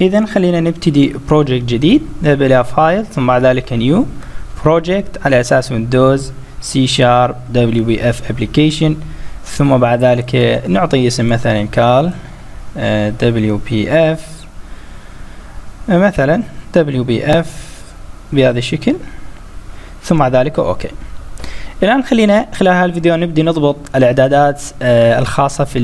اذا خلينا نبتدي project جديد نذهب إلى file ثم بعد ذلك new project على أساس ويندوز سي شارب دبليو بي اف ابلكيشن ثم بعد ذلك نعطي اسم مثلا كال دبليو بي اف مثلا دبليو بي اف بهذا الشكل ثم بعد ذلك okay الآن خلينا خلال هذا الفيديو نبدي نضبط الإعدادات آه الخاصة في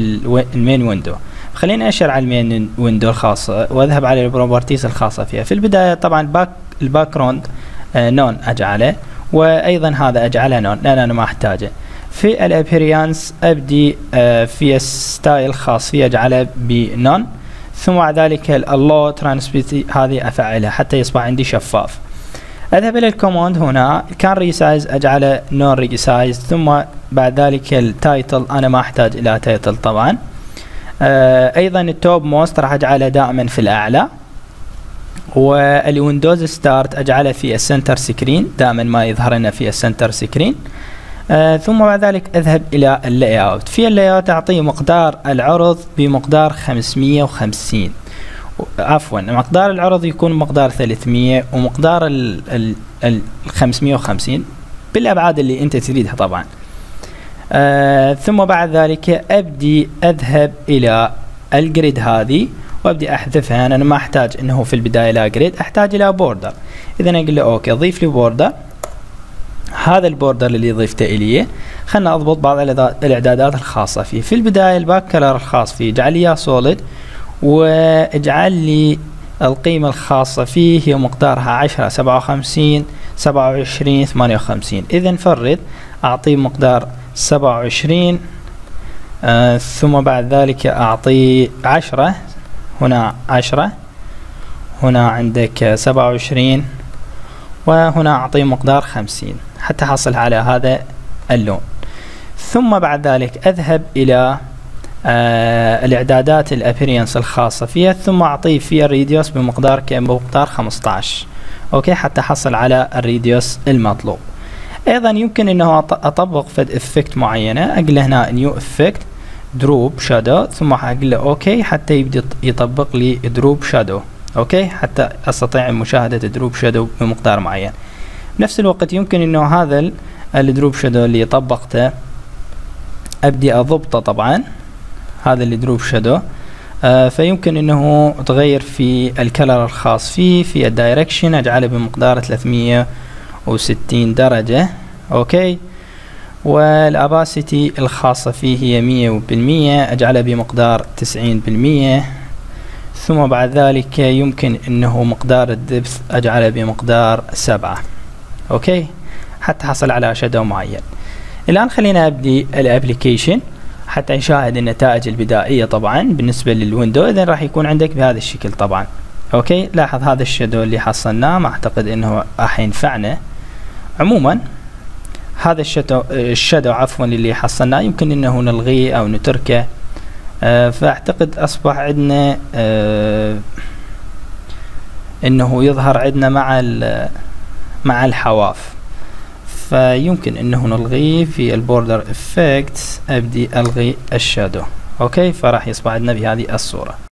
ال main window خليني اشر على ال main window الخاصة وأذهب على ال properties الخاصة فيها. في البداية طبعا ال back ال background آه none أجعله وأيضا هذا أجعله none لأن أنا ما أحتاجه. في ال appearance أبدي آه في style خاص فيه أجعله ب none. ثم بعد ذلك ال allow transparency هذه افعلها حتى يصبح عندي شفاف. أذهب إلى ال common هنا. can resize أجعله no resize. ثم بعد ذلك ال title أنا ما أحتاج إلى title طبعا. أيضا ال topmost راح أجعله دائما في الأعلى وال windows start أجعله في ال center screen دائما ما يظهر لنا في ال center screen. آه ثم بعد ذلك أذهب إلى ال layout. في ال layout أعطيه مقدار العرض بمقدار 550 عفوا مقدار العرض يكون مقدار 300 ومقدار ال 550 بالأبعاد اللي أنت تريدها طبعا. آه ثم بعد ذلك أبدي أذهب إلى ال grid هذه وأبدي أحذفها. أنا ما أحتاج إنه في البداية لا grid أحتاج إلى border اذا أقول له okay ضيف لي border هذا ال border اللي ضفته إلي. خلنا أضبط بعض الإعدادات الخاصة فيه. في البداية ال back color الخاص فيه. اجعل إياه solid واجعل لي القيمة الخاصة فيه. هي مقدارها عشرة سبعة وخمسين سبعة وعشرين ثمانية وخمسين. إذا فرد أعطيه مقدار سبعة وعشرين آه ثم بعد ذلك أعطيه عشرة هنا عشرة هنا عندك سبعة وعشرين وهنا أعطيه مقدار خمسين حتى حصل على هذا اللون. ثم بعد ذلك أذهب إلى آه الإعدادات ال appearance الخاصة فيها ثم اعطيه فيها ال radius بمقدار كم؟ بمقدار 15 okay؟ حتى احصل على ال radius المطلوب. أيضا يمكن إنه أطبق فد effect معينة أقول له هنا new effect drop shadow ثم أقول له okay حتى يبدا يطبق لي drop shadow okay حتى أستطيع مشاهدة drop shadow بمقدار معين. بنفس الوقت يمكن إنه هذا ال drop shadow اللي طبقته أبدي أضبطه طبعا هذا اللي drop shadow آه فيمكن إنه تغير في ال color الخاص فيه في ال direction أجعله بمقدار 360 درجة okay؟ وال opacity الخاصة فيه هي مية بالمية أجعلها بمقدار تسعين بالمية. ثم بعد ذلك يمكن إنه مقدار ال depth اجعله بمقدار سبعة okay؟ حتى حصل على shadow معين. الآن خلينا أبدي ال application حتى نشاهد النتائج البدائية طبعا بالنسبة لل window إذا راح يكون عندك بهذا الشكل طبعا okay؟ لاحظ هذا ال shadow اللي حصلناه ما أعتقد إنه راح ينفعنا. عموما هذا ال shadow ال shadow عفوا اللي حصلناه يمكن إنه نلغيه أو نتركه. آه فأعتقد أصبح عندنا آه إنه يظهر عندنا مع مع الحواف. فيمكن إنه نلغيه في ال border effect أبدي ألغي ال shadow okay؟ فراح يصبح عندنا بهذه الصورة.